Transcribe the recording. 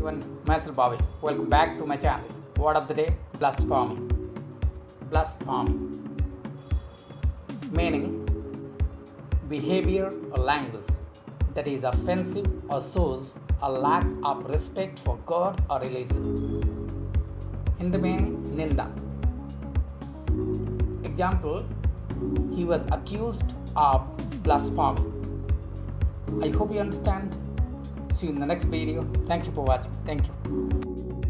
everyone, myself Bobby. Welcome back to my channel. Word of the day blasphemy. Blasphemy. Meaning behavior or language that is offensive or shows a lack of respect for God or religion. In the meaning Ninda. Example He was accused of blasphemy. I hope you understand. See you in the next video. Thank you for watching. Thank you.